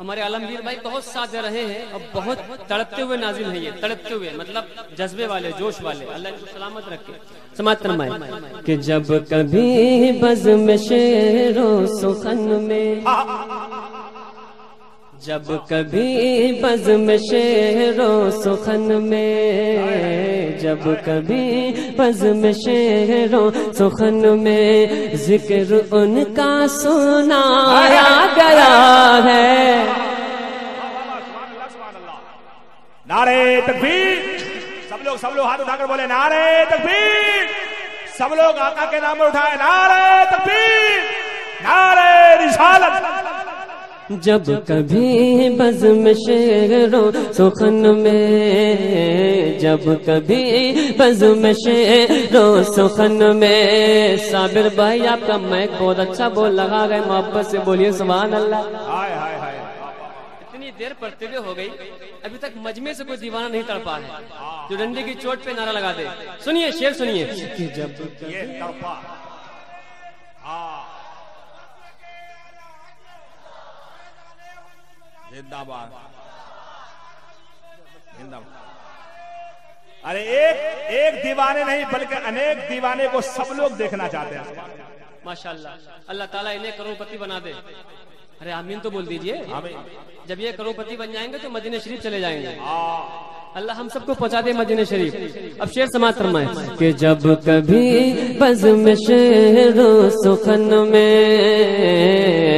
ہمارے عالمگیر بھائی بہت ساتھ دے رہے ہیں اور بہت تڑپتے ہوئے نازل ہیں یہ تڑپتے ہوئے مطلب جذبے والے جوش والے۔ اللہ ان کو سلامت رکھے۔ سماعت فرمائے۔ کہ جب کبھی بزم شعر و سخن میں جب کبھی بزم شعر و سخن میں، جب کبھی بزم شعر و سخن میں ذکر ان کا سنایا گیا ہے۔ نعرے تکبیر۔ سب لوگ سب لوگ ہاتھ اٹھا کر بولے نعرے تکبیر۔ سب لوگ آقا کے نام اٹھائے نعرے تکبیر۔ نعرے رسالت۔ جب کبھی بزم شعر و سخن میں جب کبھی بزم شعر و سخن میں۔ صابر بھائی آپ کا میک بہت اچھا بول لگا گئے محبت سے بولیے سبحان اللہ۔ ہائے ہائے ہائے۔ اتنی دیر پڑھتے ہوئے ہو گئی ابھی تک مجمع سے کوئی دیوانہ نہیں تڑپا ہے۔ جو ڈنڈے کی چوٹ پہ نعرہ لگا دے۔ سنیے شیر سنیے۔ جب یہ تڑپا ہاں زندہ باد۔ زندہ باد۔ ارے ایک ایک دیوانے نہیں بلکہ انیک دیوانے کو سب لوگ دیکھنا چاہتے ہیں۔ ماشاء اللہ اللہ تعالیٰ انہیں کروڑپتی بنا دے۔ ارے آمین تو بول دیجیے۔ جب یہ کروڑپتی بن جائیں گے تو مدینہ شریف چلے جائیں گے۔ اللہ ہم سب کو پہنچا دے مدینہ شریف۔ اب شیر سماعت فرمائے کہ جب کبھی بزم شعر و سخن میں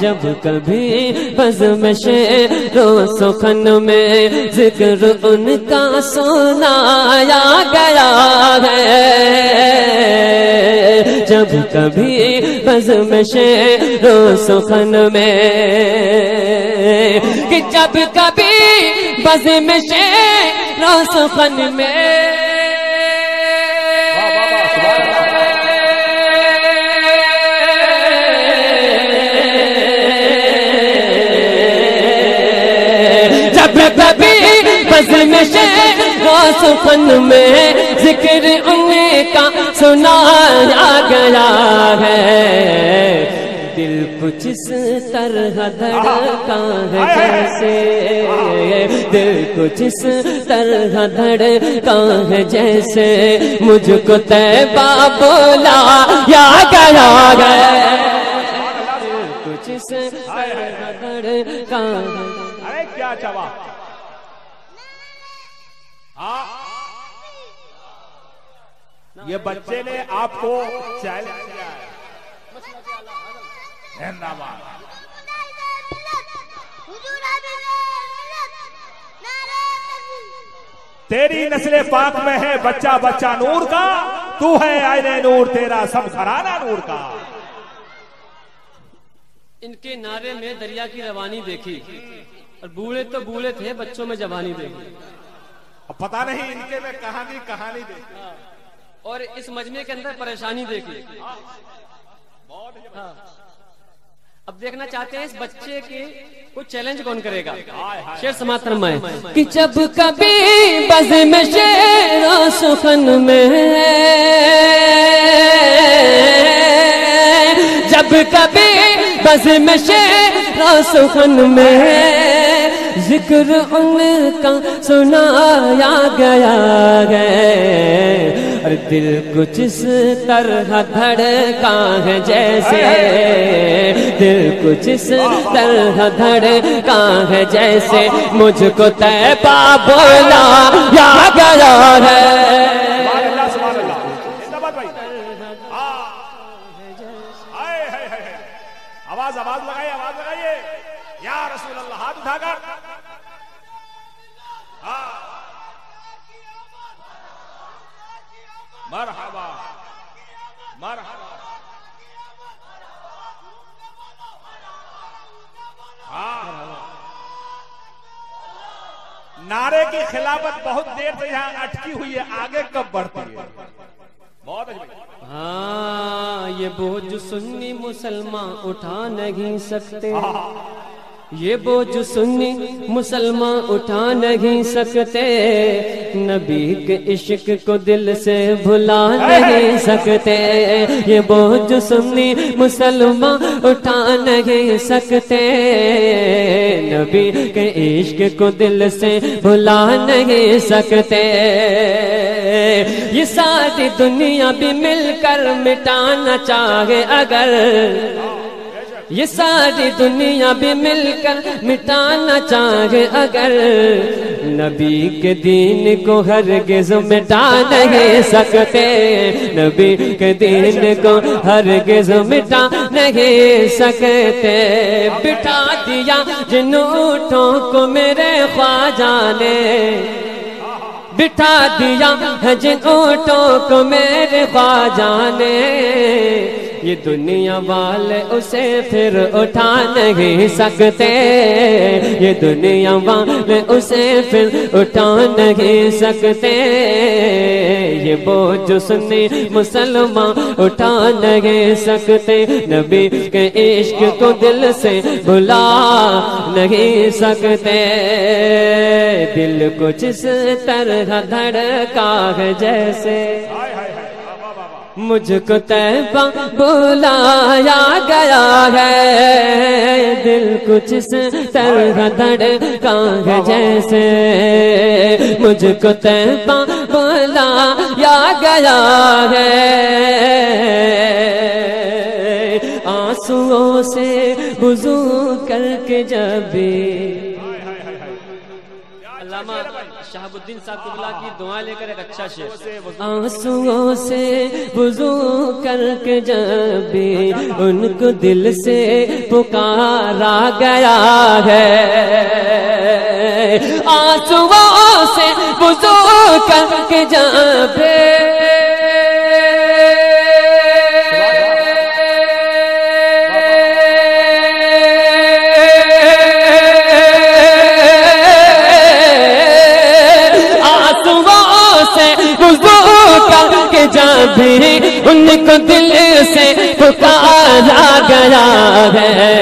جب کبھی بزم شعر و سخن میں ذکر ان کا سنایا گیا ہے۔ جب کبھی بزم شعر و سخن میں کہ جب کبھی بزم شعر و سخن میں بزم و سخن میں ذکر ان کا سنایا گیا ہے۔ دل کچھ اس طرح دھڑکا ہے جیسے، دل کچھ اس طرح دھڑکا ہے جیسے، مجھ کو تیبہ بولا یا گیا ہے۔ کچھ اس طرح دھڑکا ہے۔ ارے کیا چوا ہاں۔ یہ بچے نے آپ کو چیلنج کیا ہے۔ زندہ باد تیری نسل پاک میں ہے بچہ بچہ نور کا، تو ہے آئین نور تیرا سب گھرانہ نور کا۔ ان کے نعرے میں دریا کی روانی دیکھی، اور بوڑھے تو بوڑھے تھے، بچوں میں جوانی دیکھی۔ پتا نہیں ان کے میں کہانی کہانی دیکھی اور اس مجمع کے اندر پریشانی دیکھی ہاں۔ اب دیکھنا چاہتے ہیں اس بچے کی کوئی چیلنج کون کرے گا؟ شیر سماعت فرمائے کہ جب کبھی بزم شیر و سخن میں جب کبھی بزم شیر و سخن میں ذکر ان کا سنایا گیا ہے۔ اور دل کچھ اس طرح دھڑکا ہے جیسے۔ دل کچھ اس طرح دھڑکا ہے جیسے۔ مجھ کو تیبہ بولا یا گیا ہے۔ آواز آواز لگائیے آواز لگائیے۔ یا رسول اللہ، ہاتھ اٹھا کر ہاں مرحبا. مرحبا. ہاں. نعرے کی خلافت بہت دیر سے یہاں اٹکی ہوئی ہے آگے کب بڑھتی ہے؟ بہت اچھا ہاں یہ بوجھ سنی مسلمان اٹھا نہیں سکتے۔ یہ بوجھ سنی مسلمان اٹھا نہیں سکتے۔ نبی کے عشق کو دل سے بھلا نہیں سکتے۔ یہ بوجھ سنی مسلمان اٹھا نہیں سکتے۔ نبی کے عشق کو دل سے بھلا نہیں سکتے۔ یہ ساری دنیا بھی مل کر مٹانا چاہے اگر۔ یہ ساری دنیا بھی مل کر مٹانا چاہے اگر۔ نبی کے دین کو ہرگز مٹا نہیں سکتے۔ نبی کے دین کو ہرگز مٹا نہیں سکتے۔ بٹھا دیا جن اٹھوں کو میرے خواجہ نے۔ بٹھا دیا ہے جن اونٹوں کو میرے خواجہ نے۔ یہ دنیا والے اسے پھر اٹھا نہیں سکتے۔ یہ دنیا والے اسے پھر اٹھا نہیں سکتے۔ یہ بوجھ سنی مسلمان اٹھا نہیں سکتے، نبی کے عشق کو دل سے بلا نہیں سکتے۔ دل کچھ اس طرح دھڑکا ہے جیسے۔ مجھ کو تیبہ بلایا گیا ہے۔ دل کچھ سے طرح دھڑکا ہے جیسے۔ مجھ کو تیبہ بلایا گیا ہے۔ آنسوؤں سے بزو کر کے جب علامہ شہاب الدین صاحب کو بلا کی دعائیں لے کر ایک اچھا شعر۔ آنسوؤں سے وضو کر کے جب ان کو دل سے پکارا گیا ہے۔ آنسوؤں سے وضو کر کے جاں جب بھی ان کو دل سے پکارا گیا ہے۔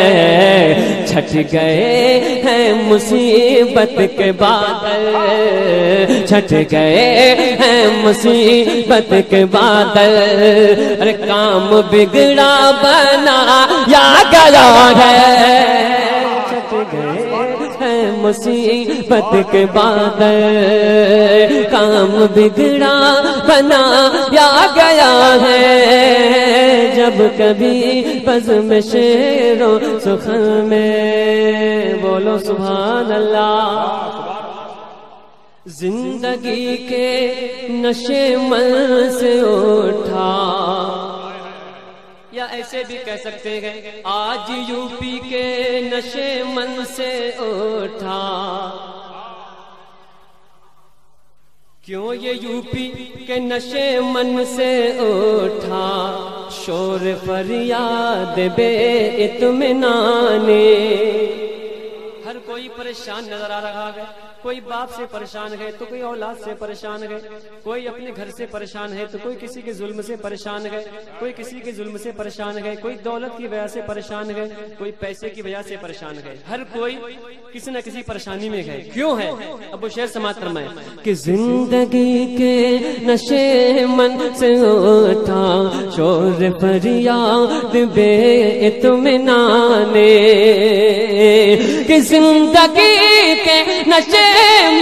چھٹ گئے ہیں مصیبت کے بادل۔ چھٹ گئے ہیں مصیبت کے بادل۔ ارے، کام بگڑا بنا یا گیا ہے۔ چھٹ گئے مصیبت کے بادل کام بگڑا، بنا یا گیا ہے۔ جب کبھی بز میں شیر و سخن میں بولو سبحان اللہ۔ زندگی کے نشے من سے اٹھا۔ یا ایسے بھی کہہ سکتے ہیں، آج یو پی کے نشے من سے اٹھا۔ کیوں یہ یو پی کے نشے من سے اٹھا؟ شور فریاد بے اطمینان۔ ہر کوئی پریشان نظر آ رہا ہے۔ کوئی باپ سے پریشان ہے تو کوئی اولاد سے پریشان ہے، کوئی اپنے گھر سے پریشان ہے تو کوئی کسی کے ظلم سے پریشان ہے، کوئی کسی کے ظلم سے پریشان ہے، کوئی دولت کی وجہ سے پریشان ہے، کوئی پیسے کی وجہ سے پریشان ہے۔ ہر کوئی کسی نہ کسی پریشانی میں ہے۔ کیوں ہے؟ اب وہ شعر سماعت فرمائے، کہ زندگی کے نشے من سے اٹھا، شور فریاد بے اطمینان کہ زندگی کے نشے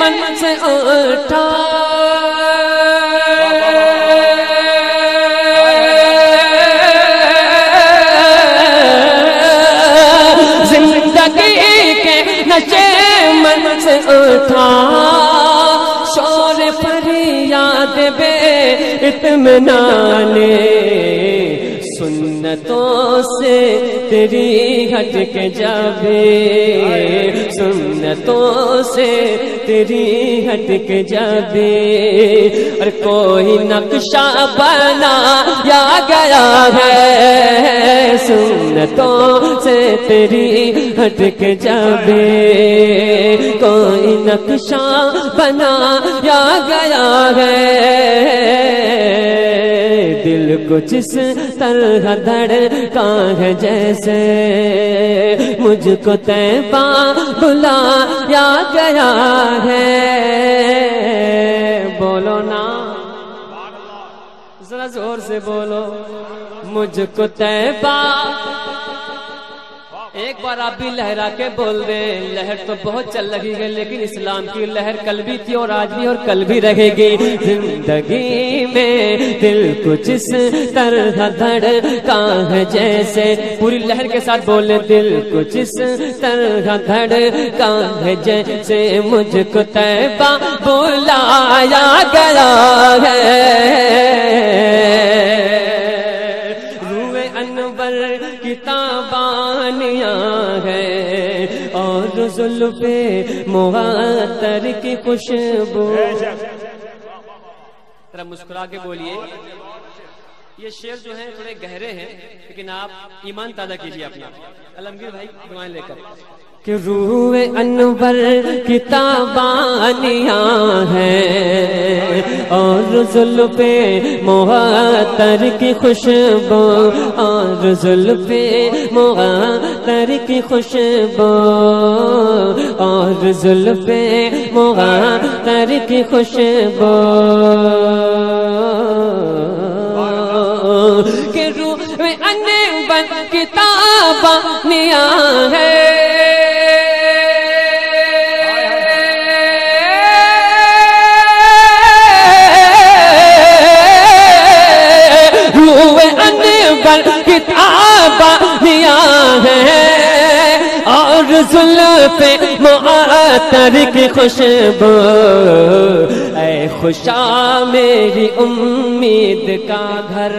من سے اٹھا زندگی کے نشے من سے اٹھا شور فریاد بے اطمینان سنتوں سے تیری ہٹ کے جبے سنتوں سے تیری ہٹ کے جبے اور کوئی نقشہ بنا یا گیا ہے۔ سنتوں سے تیری ہٹ کے جبے کوئی نقشہ بنا یا گیا ہے۔ کچھ اس طرح دھڑکا ہے جیسے، مجھ کو تیبا بلایا گیا ہے۔ بولو نا۔ ذرا زور سے بولو، مجھ کو تیبا ایک بار آپ بھی لہرا کے بول دیں۔ لہر تو بہت چل رہی ہے، لیکن اسلام کی لہر کل بھی تھی اور آج بھی اور کل بھی رہے گی۔ زندگی میں دل کچھ اس طرح دھڑکا ہے، جیسے پوری لہر کے ساتھ بولے، دل کچھ اس طرح دھڑکا ہے، جیسے مجھ کو تیبا بلایا گیا ہے۔ زلف مغاتر کی خوشبو۔ ذرا مسکرا کے بولیے۔ یہ شعر جو ہیں تھوڑے گہرے ہیں، لیکن آپ ایمان تازہ کیجیے اپنا۔ علمگیر بھائی دعائیں لے کر۔ کہ روح انور کتابانیاں ہیں اور زلف محتر کی خوشبو، اور زلف محتر کی خوشبو، اور زلف محتر کی خوشبو۔ کتابانیاں ہے روح انور کتابانیاں ہے اور زلف معطر کی خوشبو۔ اے خوشا میری امید کا گھر۔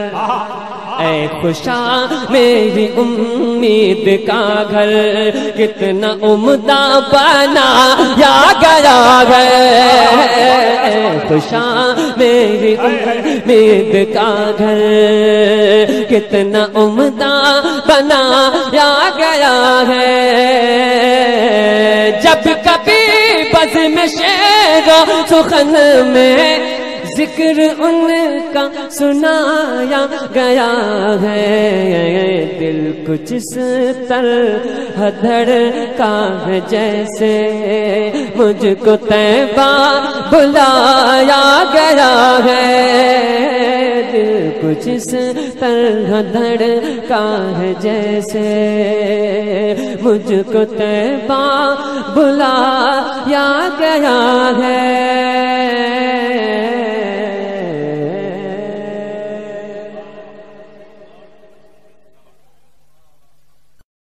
اے خوشا میری امید کا گھر کتنا عمدہ بنا، یا گیا ہے۔ اے خوشا میری امید کا گھر کتنا عمدہ بنا، یا گیا ہے۔ جب کبھی بز میں شیر و سخن میں ذکر ان کا سنایا گیا ہے۔ دل کچھ اس طرح دھڑکا ہے جیسے مجھ کو تیبا بلایا گیا ہے۔ دل کچھ اس طرح دھڑکا ہے جیسے مجھ کو تیبا بلایا گیا ہے۔